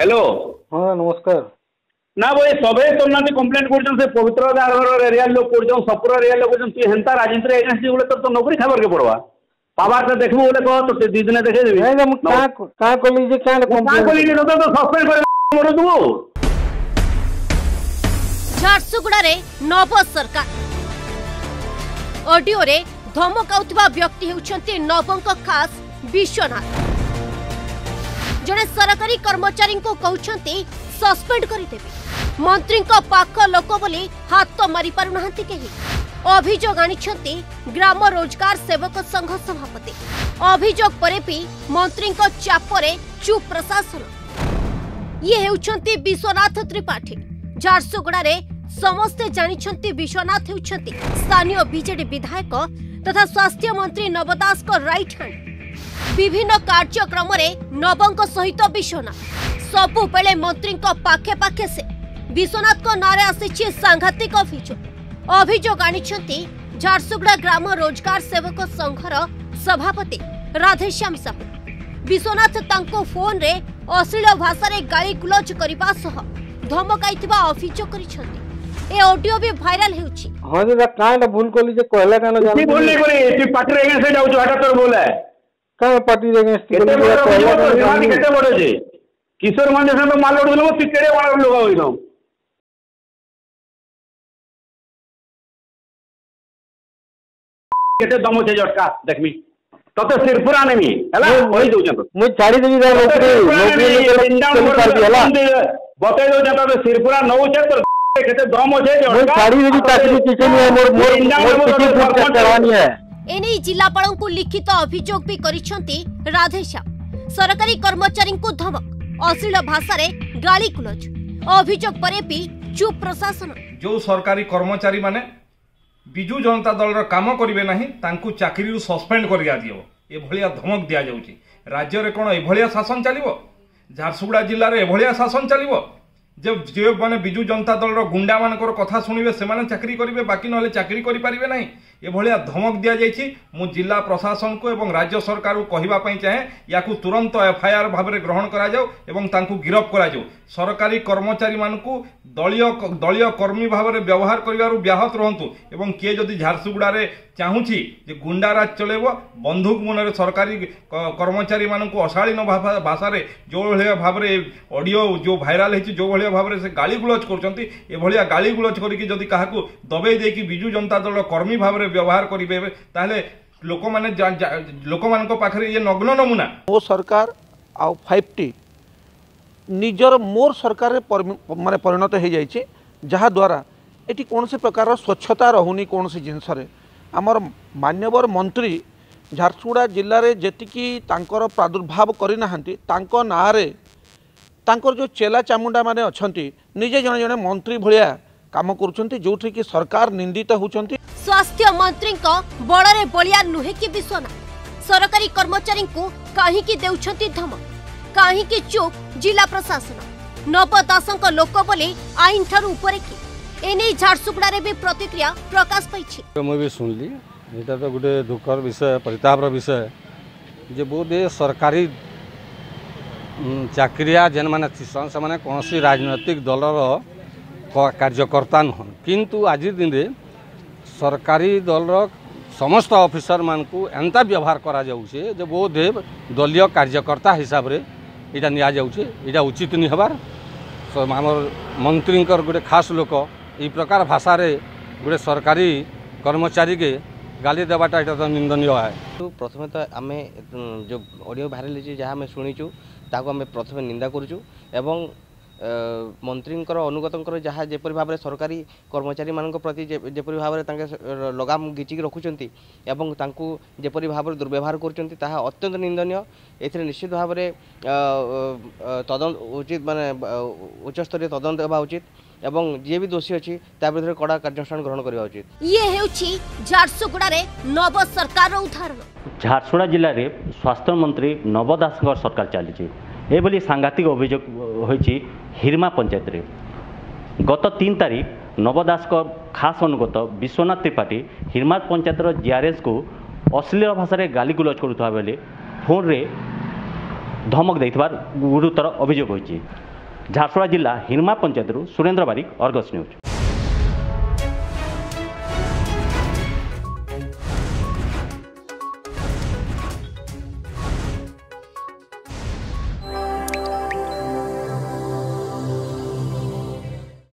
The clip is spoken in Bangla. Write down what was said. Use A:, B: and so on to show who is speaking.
A: ହ୍ୟାଲୋ
B: ହଁ ନମସ୍କାର
A: ନା ବୋ ଏ ସଭେ ତୋର୍ ନାତି କମ୍ପ୍ଲେନ୍ କରୁଛନ୍ ସେ ପବିତ୍ର ଦାଘରର ଏରିଆର ଲୋକ କରୁଛନ୍ ସପୁର ଏରିଆର ଲୋକ କରୁଛନ୍ ତୁଇ ହେନ୍ତା ରାଜନୀତିରେ ଏଜେନ୍ସି ବୋଲେ ତୋର୍ ତ ନୌକରି ଖାଇବାର୍କେ ପଡ଼ବା ପାୱାର ତ ଦେଖିବୁ ବୋଲେ କହ ତୋତେ ଦି ଦିନେ ଦେଖେଇ ଦେବି
B: ନାଇଁ ମୁଁ କାଁ କାଁ କଲି ଯେ କାଁ କମ୍ପ୍ଲେନ୍ କଲି
A: ଯେ ତୋତେ ସସ୍ପେଣ୍ଡ କରି ମରୁଥିବୁ
C: ଝାରସୁଗୁଡ଼ାରେ ନବ ସରକାର ଅଡିଓରେ ଧମକାଉଥିବା ବ୍ୟକ୍ତି ହେଉଛନ୍ତି ନବଙ୍କ ଖାସ ବିଶ୍ୱନାଥ जड़े सरकारी कर्मचारी कहते सस्पेंड करदे मंत्री पाख लोक हाथ तो मारी पार ना कहीं अभोग आनी ग्राम रोजगार सेवक संघ सभापति अभोग पर भी मंत्री चापर चुप प्रशासन ये हूं विश्वनाथ त्रिपाठी झारसुगुड़े समस्ते जानते विश्वनाथ हो स्थानीय विजेड विधायक तथा स्वास्थ्य मंत्री नव दास राइट हैंड विभिन्न कार्यक्रम नवों सहित विश्वनाथ सबुबले मंत्री पाखे पाखे से विश्वनाथ ना आसी सांघातिक अभोग अभोग आारसुगुड़ा ग्राम रोजगार सेवक संघर सभापति राधेश्याम साहू विश्वनाथ तांको फोन रे अश्लील भाषा गाड़ी गुलज करने धमक अभोग कर ए ऑडियो भी वायरल हो छी
B: हां रे काना भूल कोली जे कहला काना जानो भूल नहीं
A: करी ए पाटरे से जाऊ जो हटा तोर बोला
B: કાંઈ પાટી જાય કેટલે
A: મોટો
D: છે
A: કિશોર મંડેશન તો માલ ઓડું પિક્ચરે વાળા લોકો હોય কেটে দমছে জটকা দেখবি তত শিরপুরা নেমি হেলা
B: কই
A: দউছন
B: মু ছাড়ি দেবি দা নৌকরি
A: নৌকরি পারবি হেলা বতাই দউ জাতা তো শিরপুরা নউছে তো কেটে দম আছে জটকা মু ছাড়ি
B: দেবি চাকরি কিছু নিয়ে মোর
A: মোর কিছু ফুট করવાની
B: है
C: এনে জিলাপাড়ু লিখিত অভিযোগ বি করেছেন রাধেশ্যাম সরকারি কর্মচারী ধমক অশ্লীল ভাষার গাড়ি কুলজ অভিযোগ পরে বি চুপ প্রশাসন
E: যে সরকারি কর্মচারী মানে বিজু জনতা দলর কাম করবে না তাঁকু চাকরি সসপেন্ড করে দিও এভাবে ধমক দিয়া যাচ্ছে রাজ্যের কোণ এভাবে শাসন চালিব ঝারসুগুড়া জেলার এভাবে শাসন চালিব যে যে বিজু জনতা দলর গুন্ডা মানকর কথা শুণবে সে চাকরি করবে বাকি নহলে চাকরি করে পারে না এভাবে ধমক দিয়া যাই মু জেলা প্রশাসন কু এবং রাজ্য সরকার কহা চাহে ইয়া তুরন্ত এফআইআর ভাবে গ্রহণ করা যাও এবং তাঁকু গিরফ করা যাও সরকারি কর্মচারী মানুষ দলীয় দলীয় কর্মী ভাবে ব্যবহার করবার ব্যাহত রহতু এবং কি যদি ঝারসুগুড়ার চাহুছি যে গুন্ডারাজ চলাইব বন্ধুক মূলরে সরকারি কর্মচারী মানুষ অশালীন ভাষার যেভাবে ভাবে অডিও যে ভাইরাল হয়েছে যেভাবে ଭାବରେ ସେ ଗାଳିଗୁଲଜ କରୁଛନ୍ତି ଏଭଳିଆ ଗାଳିଗୁଲଜ କରିକି ଯଦି କାହାକୁ ଦବେଇ ଦେଇକି ବିଜୁ ଜନତା ଦଳ କର୍ମୀ ଭାବରେ ବ୍ୟବହାର କରିବେ ତାହେଲେ ଲୋକମାନେ ଲୋକମାନଙ୍କ ପାଖରେ ଇଏ ନଗ୍ନ ନମୁନା
F: ମୋ ସରକାର ଆଉ ଫାଇଭ୍ ଟି ନିଜର ମୋର ସରକାରରେ ମାନେ ପରିଣତ ହୋଇଯାଇଛି ଯାହାଦ୍ୱାରା ଏଠି କୌଣସି ପ୍ରକାରର ସ୍ୱଚ୍ଛତା ରହୁନି କୌଣସି ଜିନିଷରେ ଆମର ମାନ୍ୟବର ମନ୍ତ୍ରୀ ଝାରସୁଗୁଡ଼ା ଜିଲ୍ଲାରେ ଯେତିକି ତାଙ୍କର ପ୍ରାଦୁର୍ଭାବ କରିନାହାନ୍ତି ତାଙ୍କ ନାଁରେ जो चेला चामुंडा मान अच्छा निजे जन जन मंत्री भाया कम कर सरकार निंदित होती
C: स्वास्थ्य मंत्री बड़े बलिया नुह कि विश्वना सरकारी कर्मचारी कहीं देम कहीं चुप जिला प्रशासन नव दास लोक बोली आईन ठारे कि एने झारसुगुड़ भी प्रतिक्रिया प्रकाश पाई
G: तो मुझे सुनली तो गोटे दुखर विषय परितापर विषय जे बोध सरकारी ଚାକିରିଆ ଯେନ୍ମାନେ ଥିସନ୍ ସେମାନେ କୌଣସି ରାଜନୈତିକ ଦଳର କାର୍ଯ୍ୟକର୍ତ୍ତା ନୁହନ୍ କିନ୍ତୁ ଆଜି ଦିନରେ ସରକାରୀ ଦଳର ସମସ୍ତ ଅଫିସରମାନଙ୍କୁ ଏନ୍ତା ବ୍ୟବହାର କରାଯାଉଛେ ଯେ ବୋଧେ ଦଳୀୟ କାର୍ଯ୍ୟକର୍ତ୍ତା ହିସାବରେ ଏଇଟା ନିଆଯାଉଛେ ଏଇଟା ଉଚିତ ନି ହେବାର ଆମର ମନ୍ତ୍ରୀଙ୍କର ଗୋଟେ ଖାସ୍ ଲୋକ ଏଇ ପ୍ରକାର ଭାଷାରେ ଗୋଟେ ସରକାରୀ କର୍ମଚାରୀକେ ଗାଲି ଦେବାଟା ଏଇଟା ତ ନିନ୍ଦନୀୟ
H: ପ୍ରଥମେ ତ ଆମେ ଯେଉଁ ଅଡ଼ିଓ ଭାଇରାଲ୍ ହେଇଛି ଯାହା ଆମେ ଶୁଣିଛୁ ତାହାକୁ ଆମେ ପ୍ରଥମେ ନିନ୍ଦା କରୁଛୁ ଏବଂ ମନ୍ତ୍ରୀଙ୍କର ଅନୁଗତଙ୍କର ଯାହା ଯେପରି ଭାବରେ ସରକାରୀ କର୍ମଚାରୀମାନଙ୍କ ପ୍ରତି ଯେପରି ଭାବରେ ତାଙ୍କେ ଲଗାମ ଘିଚିକି ରଖୁଛନ୍ତି ଏବଂ ତାଙ୍କୁ ଯେପରି ଭାବରେ ଦୁର୍ବ୍ୟବହାର କରୁଛନ୍ତି ତାହା ଅତ୍ୟନ୍ତ ନିନ୍ଦନୀୟ ଏଥିରେ ନିଶ୍ଚିତ ଭାବରେ ତଦନ୍ତ ଉଚିତ ମାନେ ଉଚ୍ଚସ୍ତରୀୟ ତଦନ୍ତ ହେବା ଉଚିତ এবং যিয়ে বি দোষী অছি তা বিরুদ্ধে কড়া কার্যানুষ্ঠান গ্রহণ করা উচিত
C: ইয়ে হেউছি ঝারসুগুড়ারে নব সরকার উদ্ধার
I: ঝারসুগুড়া জেলার স্বাস্থ্যমন্ত্রী নব দাসঙ্কর সরকার চালিছে এভাবে সাংঘাতিক অভিযোগ হয়েছে হিরমা পঞ্চায়েতরে গত তিন তারিখ নব দাসঙ্ক খাস অনুগত বিশ্বনাথ ত্রিপাঠী হিরমা পঞ্চায়েতর জিআরএসকে অশ্লীল ভাষায় গালিগুলজ করুতা বেলে ফোনরে ধমক দেওয়ার গুরুতর অভিযোগ হয়েছে झारसु जिल्ला हिर्मा पञातहरू सुरन्द्र बारिक अर्गस न्युज